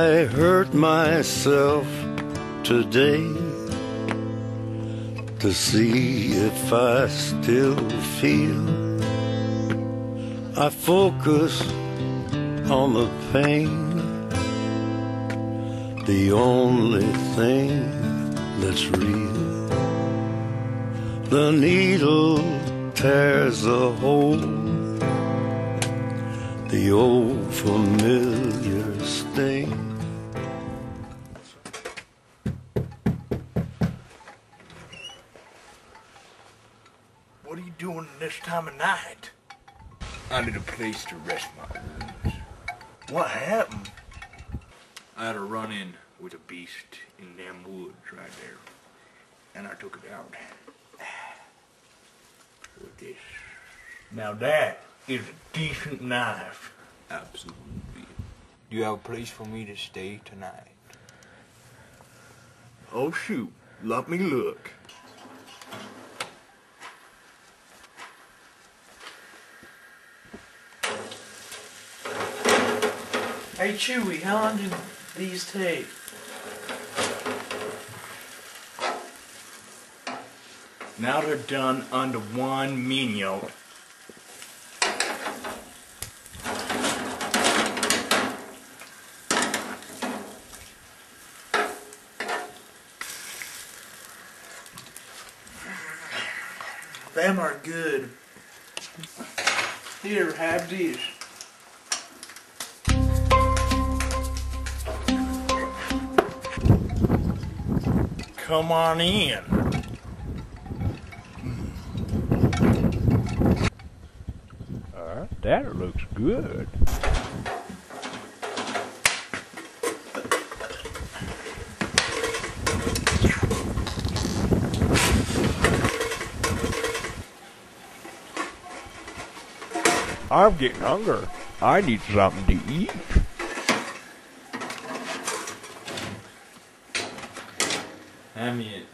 I hurt myself today to see if I still feel. I focus on the pain, the only thing that's real. The needle tears a hole, the old familiar sting. This time of night? I need a place to rest my wounds. What happened? I had a run in with a beast in them woods right there. And I took it out. With this. Now that is a decent knife. Absolutely. Do you have a place for me to stay tonight? Oh shoot, let me look. Hey Chewy, how long did these take? Now they're done under one menial. Them are good. Here, have these. Come on in. That looks good. I'm getting hungry. I need something to eat. Have it.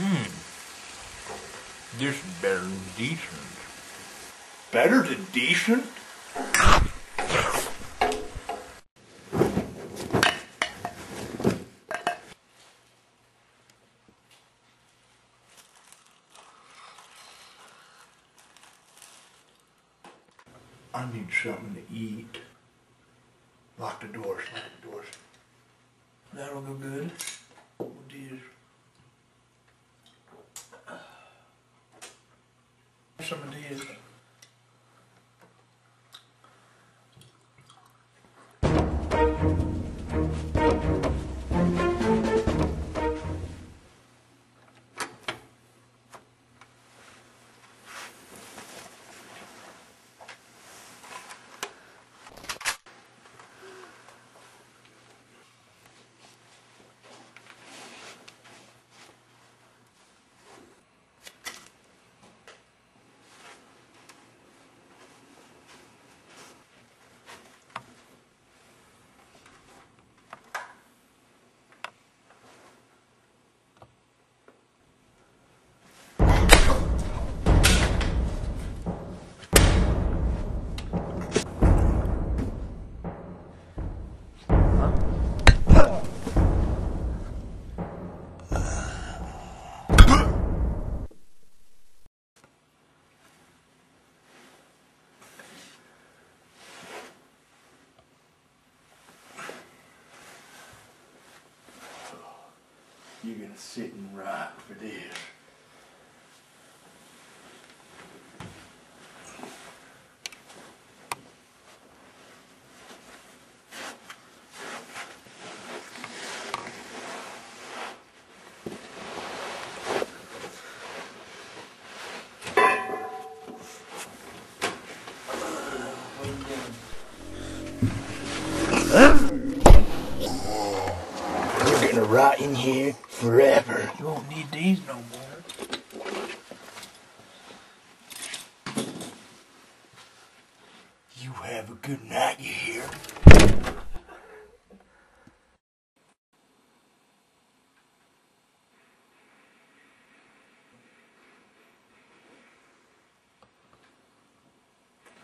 Mmm. This is better than decent. Better than decent? I need something to eat. Lock the doors, lock the doors. That'll go good. With these. You're gonna sit and rock for this. have a good night, you hear?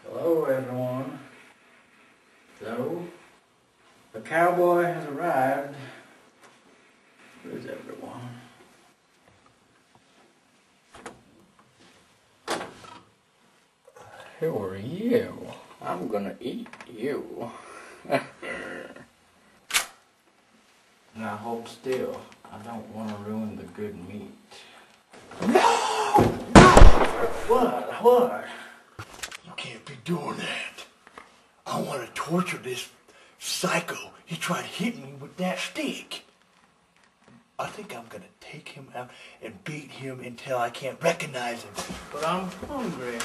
Hello, everyone. So, the cowboy has arrived. Where's everyone? Who are you? I'm gonna eat you. now hold still. I don't want to ruin the good meat. No! What? What? You can't be doing that. I want to torture this psycho. He tried hitting me with that stick. I think I'm gonna take him out and beat him until I can't recognize him. But I'm hungry.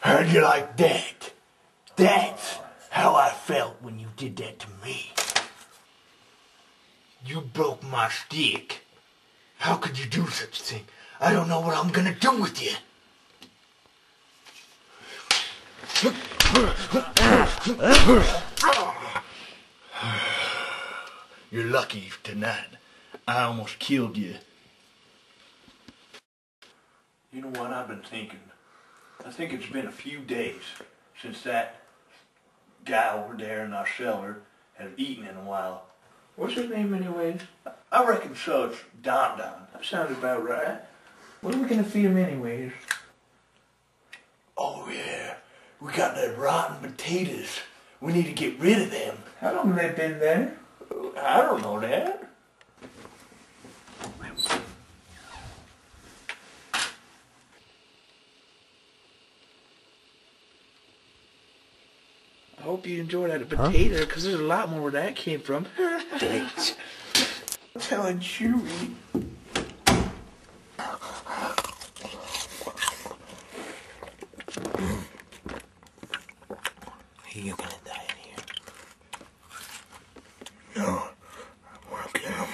Heard you like that. That's how I felt when you did that to me. You broke my stick. How could you do such a thing? I don't know what I'm gonna do with you. You're lucky tonight. I almost killed you. You know what I've been thinking? I think it's been a few days since that guy over there in our cellar has eaten in a while. What's his name, anyways? I reckon so. It's Don Don. That sounds about right. What are we gonna feed him, anyways? Oh yeah, we got the rotten potatoes. We need to get rid of them. How long have they been there? I don't know that. I hope you enjoyed that potato, because there's a lot more where that came from. Telling Chewy. You're gonna die in here. No, I wanna get him.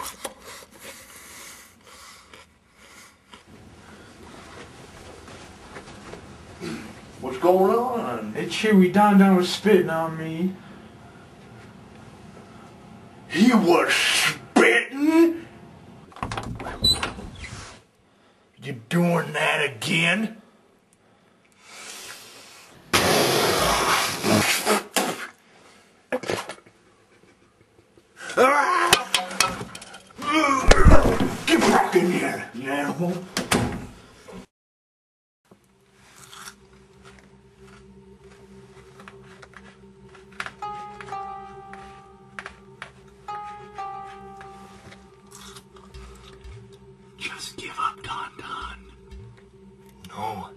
What's going on? Hey, Chewy, Don Don was spitting on me. He was spitting? You doing that again? Ah! Get back in here, you animal. Just give up, Don Don. No.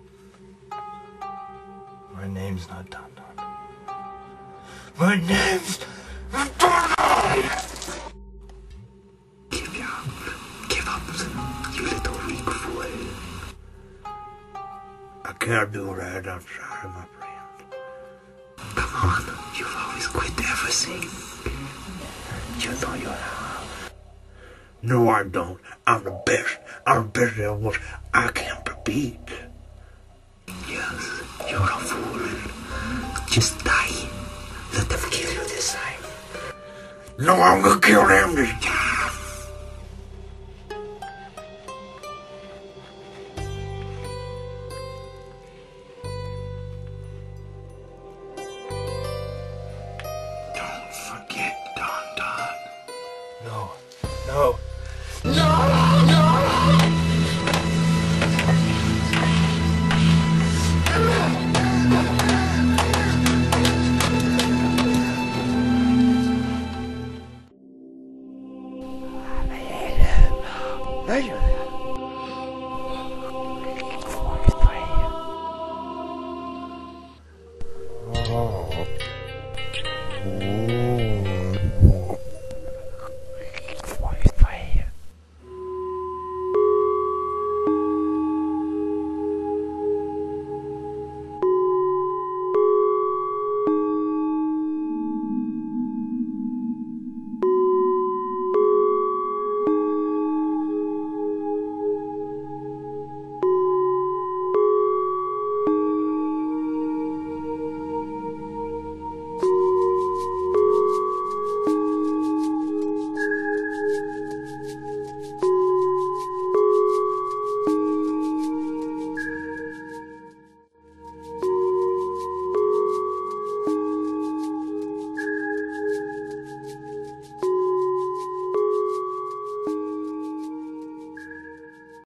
My name's not Don Don. My name's Don Don! Give up. Give up, you little weak fool. I can't do that. I'm sorry, my friend. Come on. You've always quit everything. You know you have. No, I don't. I'm the best. I'm the best there was. I can't be beat. Yes, you're a fool. Just die. Let them kill you this time. No, I'm gonna kill them this time. No. No!